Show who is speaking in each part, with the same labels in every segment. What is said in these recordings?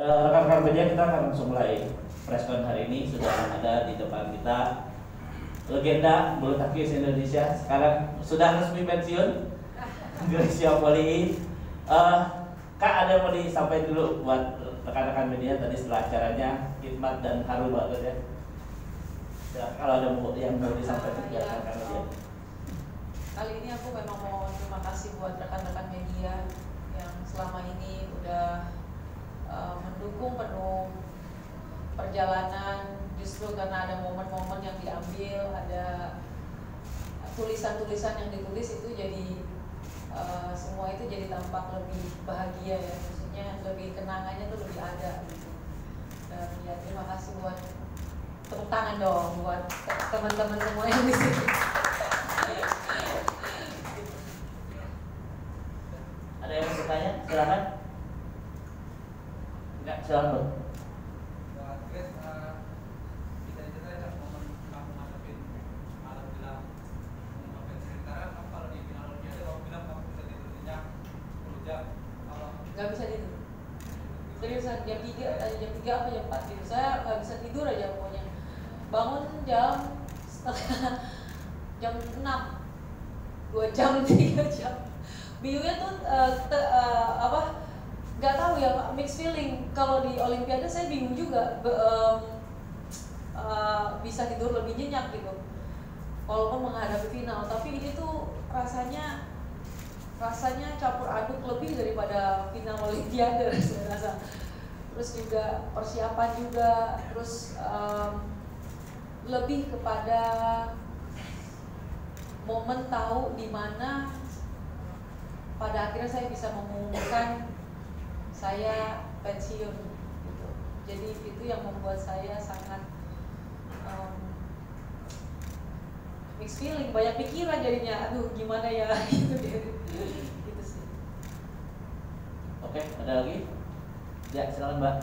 Speaker 1: Eh, rekan-rekan media kita akan langsung mulai preskon hari ini. Sudah ada di depan kita legenda bulu tangkis Indonesia. Sekarang sudah resmi pensiun. Gracia Poli. Uh, kak ada yang mau disampaikan dulu buat rekan-rekan media tadi setelah acaranya hikmat dan haru banget ya? Ya kalau ada yang mau disampaikan
Speaker 2: ya,
Speaker 1: rekan-rekan media.
Speaker 2: Kali ini aku memang mau terima kasih buat rekan-rekan media yang selama ini udah uh, mendukung penuh perjalanan justru karena ada momen-momen yang diambil ada tulisan-tulisan yang ditulis itu jadi uh, semua itu jadi tampak lebih bahagia ya. Maksudnya lebih kenangannya tuh lebih ada gitu. Dan ya terima kasih buat tepuk tangan dong buat teman-teman semua yang di sini.
Speaker 1: Ada yang mau bertanya? Silakan. Enggak silakan
Speaker 2: nggak bisa tidur seriusan jam tiga eh, jam tiga apa jam empat gitu saya nggak bisa tidur aja pokoknya bangun jam setengah jam enam dua jam tiga jam bingungnya tuh uh, te, uh, apa nggak tahu ya mix feeling. Kalau di olimpiade saya bingung juga be, um, uh, bisa tidur lebih nyenyak gitu. Walaupun menghadapi final tapi ini tuh rasanya rasanya campur aduk lebih daripada final olimpiade saya rasa. Terus juga persiapan juga terus um, lebih kepada momen tahu di mana pada akhirnya saya bisa mengumumkan saya pensiun gitu. Jadi itu yang membuat saya sangat um, mixed feeling banyak pikiran jadinya. Aduh gimana ya? Gitu gitu sih.
Speaker 1: Oke ada lagi? Ya silakan mbak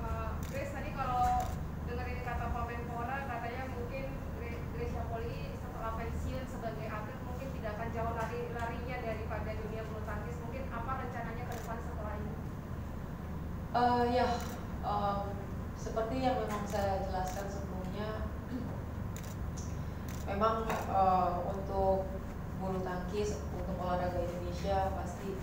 Speaker 3: Uh, Grace tadi kalau dengerin kata Pak Menpora katanya mungkin Gre- Grace Poli setelah pensiun sebagai atlet mungkin tidak akan jauh lari larinya daripada dunia bulu tangkis mungkin apa rencananya ke depan setelah ini?
Speaker 2: Eh, ya um, seperti yang memang saya jelaskan sebelumnya memang eh, untuk bulu tangkis untuk olahraga Indonesia pasti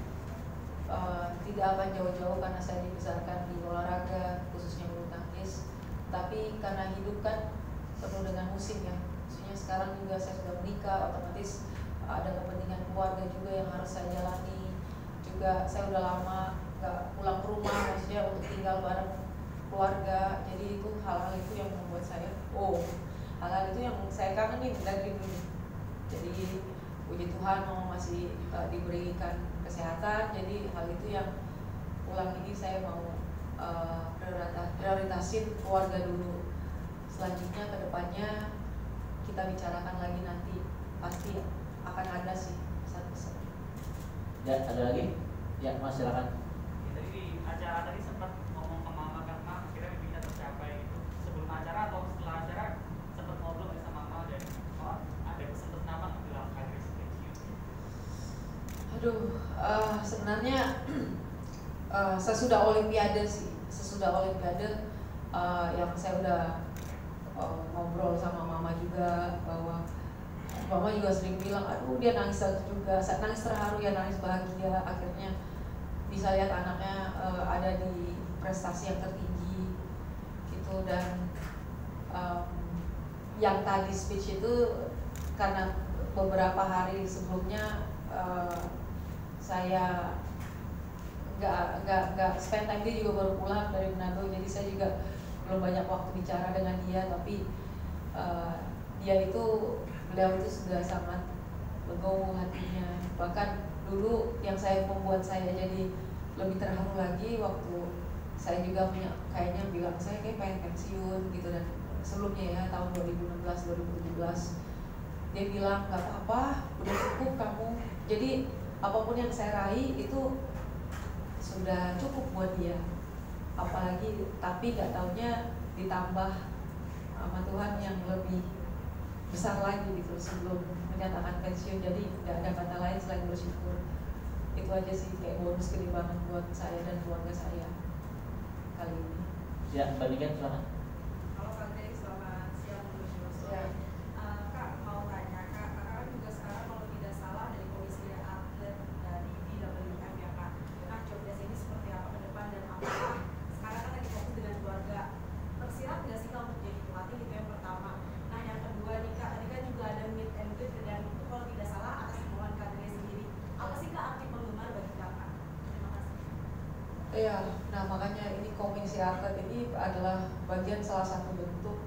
Speaker 2: eh, tidak akan jauh-jauh karena saya dibesarkan di olahraga khususnya bulu tangkis. Tapi karena hidup kan penuh dengan musim ya. Maksudnya sekarang juga saya sudah menikah otomatis ada kepentingan keluarga juga yang harus saya jalani. Juga saya udah lama nggak pulang ke rumah maksudnya untuk tinggal bareng keluarga. Jadi itu hal-hal itu yang membuat saya oh hal-hal itu yang saya kangenin dari dulu jadi puji Tuhan mau masih uh, diberikan kesehatan. Jadi hal itu yang pulang ini saya mau uh, priorita- prioritasin keluarga dulu. Selanjutnya ke depannya kita bicarakan lagi nanti pasti akan ada sih pesan-pesan.
Speaker 1: Ya ada lagi? Ya mas silakan
Speaker 4: Ya, tadi di acara tadi sempat ngomong ke mama kan mak akhirnya mimpinya tercapai gitu sebelum acara atau setelah acara sempat ngobrol nggak sama mama dan oh, ada sempet nama nggak bilang karir pensiun
Speaker 2: Aduh, eh, sebenarnya eh, sesudah Olimpiade sih, sesudah Olimpiade eh, yang saya udah eh, ngobrol sama mama juga bahwa mama juga sering bilang, aduh dia nangis juga, saat nangis terharu ya nangis bahagia, akhirnya bisa lihat anaknya eh, ada di prestasi yang tertinggi gitu. Dan em, yang tadi speech itu karena beberapa hari sebelumnya eh, saya nggak nggak nggak spend time dia juga baru pulang dari Manado. Jadi saya juga belum banyak waktu bicara dengan dia tapi eh, dia itu beliau itu sudah sangat legowo hatinya. Bahkan dulu yang saya membuat saya jadi lebih terharu lagi waktu saya juga punya kayaknya bilang saya kayak pengen pensiun gitu. Dan sebelumnya ya tahun 2016 2017 dia bilang nggak apa-apa udah cukup kamu. Jadi apa pun yang saya raih itu sudah cukup buat dia. Apalagi tapi nggak taunya ditambah sama Tuhan yang lebih besar lagi gitu sebelum menyatakan pensiun. Jadi nggak ada kata lain selain bersyukur. Itu aja sih kayak bonus gede banget buat saya dan keluarga saya kali
Speaker 1: Ya, bandingkan silakan.
Speaker 3: Halo Kak Grace, selamat siang untuk Joshua.
Speaker 2: Ya.
Speaker 3: Eh, Kak mau tanya Kak, Kakak kan juga sekarang kalau tidak salah dari komisi atlet dari BWM ya Kak. Nah job desk ini seperti apa ke depan dan apakah sekarang kan lagi fokus dengan keluarga. Tersirat nggak sih Kak untuk jadi pelatih itu yang pertama. Nah yang kedua nih Kak, tadi kan juga ada meet and greet dan itu kalau tidak salah atas himbauan Kak Grace sendiri. Apa sih Kak arti penggemar bagi Kakak? Terima kasih.
Speaker 2: Iya, nah makanya komisi atlet ini adalah bagian salah satu bentuk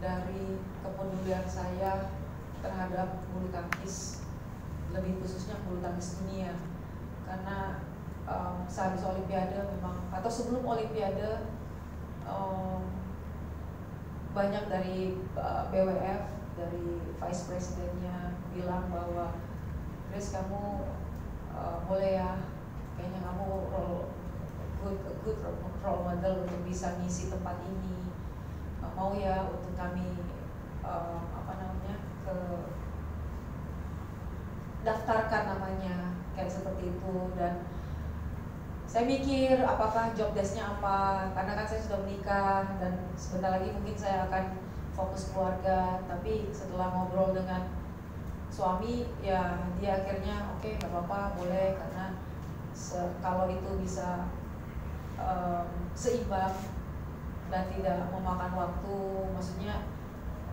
Speaker 2: dari kepedulian saya terhadap bulu tangkis, lebih khususnya bulu tangkis dunia. Karena um, sehabis Olimpiade memang atau sebelum Olimpiade um, banyak dari uh, BWF dari vice presidennya bilang bahwa Chris kamu uh, boleh ya kayaknya kamu good good role model untuk bisa ngisi tempat ini. Uh, mau ya untuk kami uh, apa namanya ke daftarkan namanya kayak seperti itu. Dan saya mikir apakah job desknya apa karena kan saya sudah menikah dan sebentar lagi mungkin saya akan fokus keluarga. Tapi setelah ngobrol dengan suami ya dia akhirnya oke nggak apa-apa boleh. Karena kalau itu bisa em, seimbang dan tidak memakan waktu. Maksudnya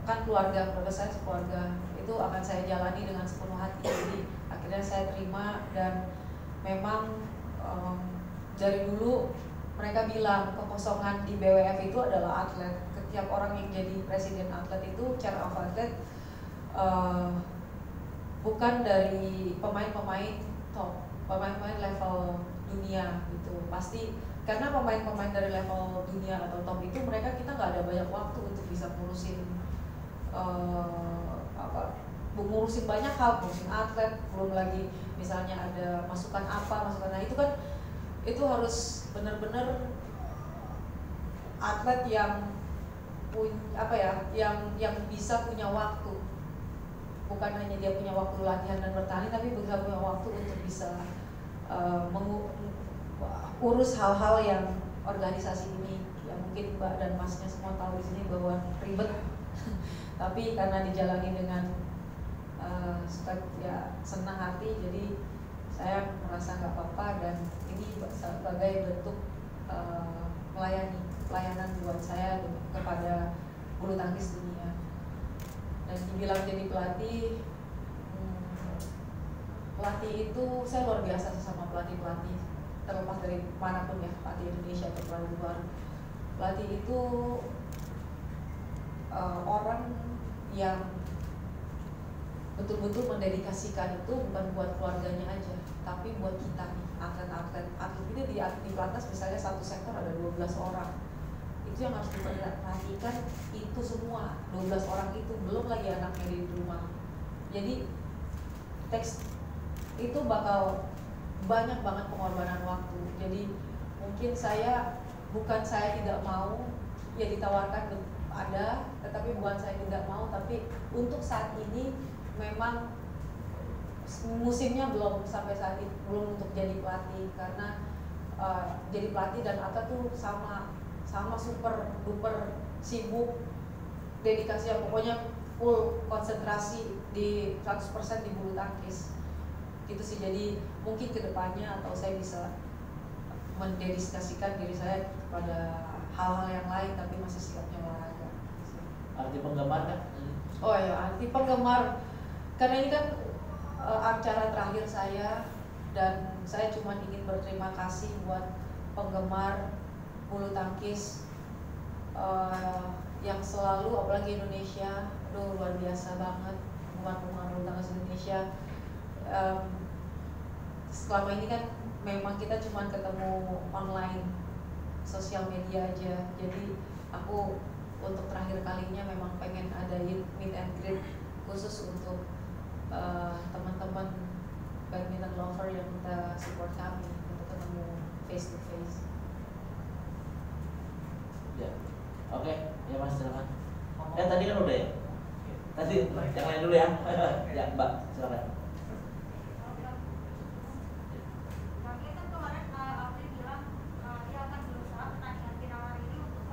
Speaker 2: kan keluarga keluarga saya keluarga itu akan saya jalani dengan sepenuh hati. Jadi akhirnya saya terima dan memang em, dari dulu mereka bilang kekosongan di BWF itu adalah atlet. Setiap orang yang jadi presiden atlet itu chair of atlet eh, bukan dari pemain-pemain top pemain-pemain level dunia gitu. Pasti karena pemain-pemain dari level dunia atau top itu mereka kita nggak ada banyak waktu untuk bisa ngurusin eh, apa ngurusin banyak hal. Ngurusin atlet belum lagi misalnya ada masukan apa masukan nah itu kan itu harus benar-benar atlet yang pun apa ya yang yang bisa punya waktu. Bukan hanya dia punya waktu latihan dan bertanding tapi juga punya waktu untuk bisa uh, mengu- urus hal-hal yang organisasi ini. Ya mungkin mbak dan masnya semua tahu di sini bahwa ribet. Tapi karena dijalani dengan uh, ya senang hati jadi saya merasa nggak apa-apa dan ini sebagai bentuk uh, melayani pelayanan buat saya kepada bulu tangkis dunia. Dan dibilang jadi pelatih hmm, pelatih itu saya luar biasa sih sama pelatih pelatih terlepas dari mana pun ya pelatih Indonesia atau pelatih luar. Pelatih itu uh, orang yang betul-betul mendedikasikan itu bukan buat keluarganya aja tapi buat kita nih atlet-atlet. Atlet ini di di pelatnas misalnya satu sektor ada 12 orang. Itu yang harus diperhatikan itu semua 12 orang itu belum lagi anaknya di rumah. Jadi teks itu bakal banyak banget pengorbanan waktu. Jadi mungkin saya bukan saya tidak mau ya ditawarkan ada tetapi bukan saya tidak mau tapi untuk saat ini memang musimnya belum sampai saat ini belum untuk jadi pelatih. Karena uh, jadi pelatih dan atlet tuh sama sama super duper sibuk dedikasi ya pokoknya full konsentrasi di 100% di bulu tangkis. Gitu sih. Jadi mungkin ke depannya atau saya bisa mendedikasikan diri saya kepada hal-hal yang lain tapi masih sifatnya olahraga.
Speaker 1: Arti penggemar kan?
Speaker 2: oh ya arti penggemar. Karena ini kan uh, acara terakhir saya dan saya cuma ingin berterima kasih buat penggemar bulu tangkis uh, yang selalu apalagi Indonesia aduh luar biasa banget penggemar-penggemar bulu tangkis Indonesia. Um, selama ini kan memang kita cuma ketemu online sosial media aja jadi aku untuk terakhir kalinya memang pengen adain meet and greet khusus untuk uh, teman-teman badminton lover yang kita support kami untuk ketemu face to face.
Speaker 1: Ya. Oke, ya Mas silakan. Eh tadi kan udah ya? Tadi yang lain dulu ya. ya, Mbak, silakan.
Speaker 3: Kami kan kemarin uh, April bilang uh, dia akan berusaha pertandingan final hari ini untuk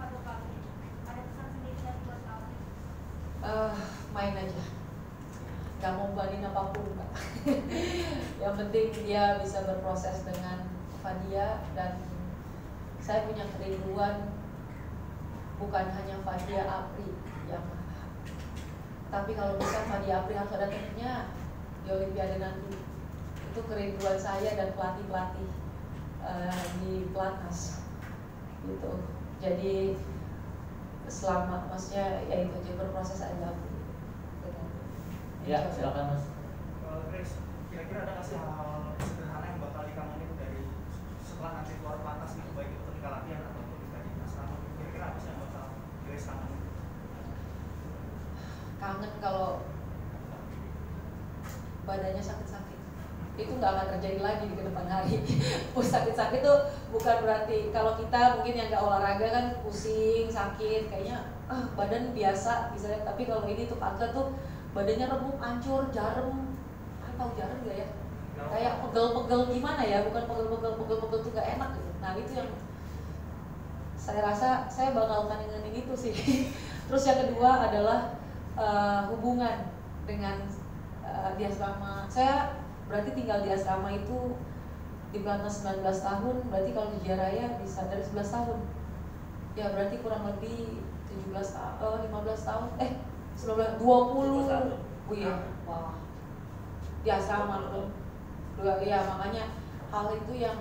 Speaker 2: apa pun Kak. yang penting dia bisa berproses dengan Fadia dan saya punya kerinduan bukan hanya Fadia Apri yang tapi kalau bisa Fadia Apri harus ada timnya di Olimpiade nanti. Itu kerinduan saya dan pelatih pelatih uh, di pelatnas. Gitu. Jadi selama maksudnya ya itu aja berproses aja
Speaker 1: Ya, silakan Mas.
Speaker 4: Grace, kira-kira ada nggak sih hal-hal sederhana yang bakal dikangenin dari setelah nanti keluar pelatnas gitu baik itu ketika latihan atau ketika di asrama kira-kira apa sih yang bakal Grace kangenin?
Speaker 2: kangen kalau badannya sakit-sakit itu nggak akan terjadi lagi di ke depan hari sakit-sakit tuh bukan berarti kalau kita mungkin yang nggak olahraga kan pusing sakit kayaknya ah, badan biasa bisa tapi kalau ini tuh kanker tuh badannya remuk hancur jarum ah, tahu jarum gak ya? Kayak pegel-pegel gimana ya? Bukan pegel-pegel pegel-pegel tuh gak enak gitu. Nah itu yang saya rasa saya bakal kangenin itu sih. Terus yang kedua adalah uh, hubungan dengan uh, di asrama. Saya berarti tinggal di asrama itu di Pelatnas 19 tahun. Berarti kalau di Jaraya bisa dari 11 tahun. Ya berarti kurang lebih 17 tahun uh, 15 tahun. Eh 19 20 oh iya. Wah. Di asrama ya makanya hal itu yang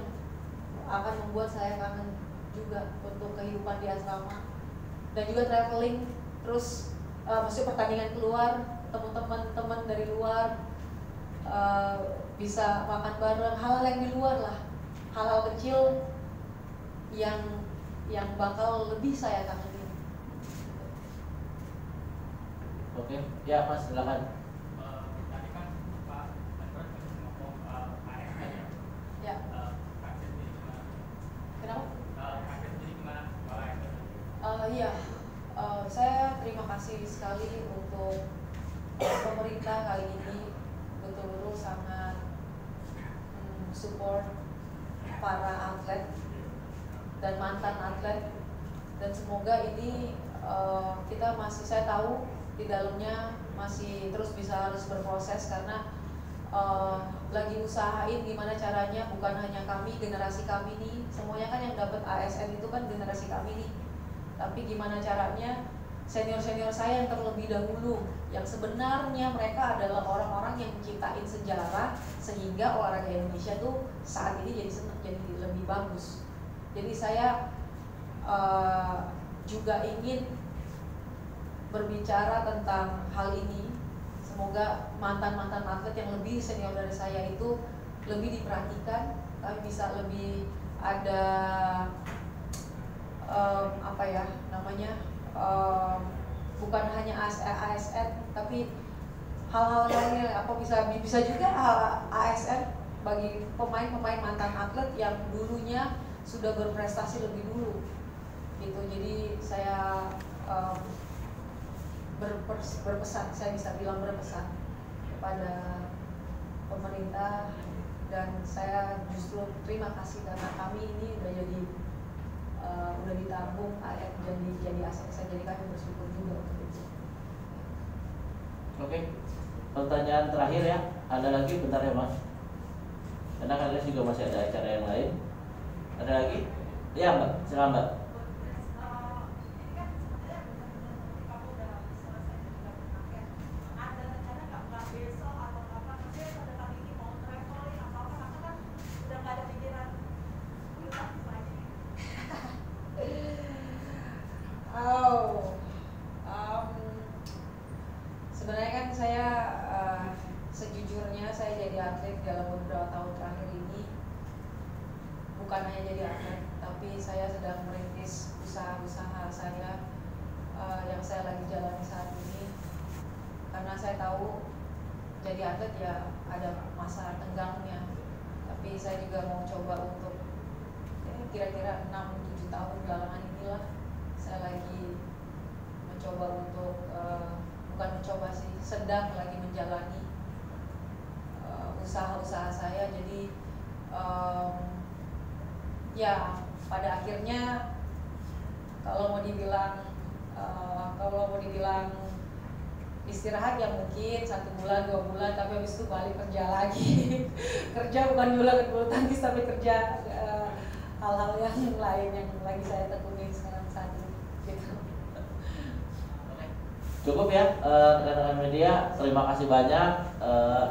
Speaker 2: akan membuat saya kangen juga untuk kehidupan di asrama. Dan juga traveling terus uh, maksudnya pertandingan keluar teman-teman teman dari luar uh, bisa makan bareng hal-hal yang di luar lah. Hal-hal kecil yang yang bakal lebih saya kangenin
Speaker 1: Oke, ya Mas silakan.
Speaker 4: Eh, tadi kan Pak Menpora ngomong eh, ASN ya.
Speaker 2: ya
Speaker 4: Eh, Kak Jen jadi gimana?
Speaker 2: kenapa
Speaker 4: Eh, Kak Jen jadi gimana? Kalau ASN?
Speaker 2: Uh, iya, uh, saya terima kasih sekali untuk pemerintah kali ini betul-betul sangat mm, support para atlet dan mantan atlet. Dan semoga ini uh, kita masih saya tahu di dalamnya masih terus bisa harus berproses karena uh, lagi usahain gimana caranya bukan hanya kami generasi kami nih semuanya kan yang dapat ASN itu kan generasi kami nih. Tapi gimana caranya senior-senior saya yang terlebih dahulu yang sebenarnya mereka adalah orang-orang yang menciptain sejarah sehingga olahraga Indonesia tuh saat ini jadi jadi lebih bagus. Jadi saya uh, juga ingin berbicara tentang hal ini. Semoga mantan-mantan atlet yang lebih senior dari saya itu lebih diperhatikan kami bisa lebih ada um, apa ya namanya um, bukan hanya ASN tapi hal-hal lainnya. Apa bisa bisa juga ASN bagi pemain-pemain mantan atlet yang dulunya sudah berprestasi lebih dulu. Gitu. Jadi saya um, berpesan saya bisa bilang berpesan kepada pemerintah dan saya justru terima kasih karena kami ini udah jadi uh, udah ditabung ayat jadi jadi aset saya jadi kami bersyukur juga untuk itu.
Speaker 1: Oke. Pertanyaan terakhir ya. Ada lagi bentar ya Mas. Karena kalian juga masih ada acara yang lain. Ada lagi? Ya Mbak, silakan Mbak.
Speaker 2: Oh, um, sebenarnya kan saya uh, sejujurnya saya jadi atlet dalam beberapa tahun terakhir ini bukan hanya jadi atlet, tapi saya sedang merintis usaha-usaha saya uh, yang saya lagi jalani saat ini. Karena saya tahu jadi atlet ya ada masa tenggangnya, tapi saya juga mau coba untuk eh, kira-kira 6-7 tahun belakangan inilah saya lagi mencoba untuk uh, bukan mencoba sih sedang lagi menjalani uh, usaha-usaha saya. Jadi ya pada akhirnya kalau mau dibilang uh, kalau mau dibilang istirahat ya mungkin satu bulan dua bulan tapi habis itu balik kerja lagi kerja bukan bulu bulu tangkis tapi kerja eh, hal-hal yang lain yang lagi saya tekuni sekarang saat ini gitu.
Speaker 1: Cukup ya eh, rekan-rekan media. Terima kasih banyak. Eh,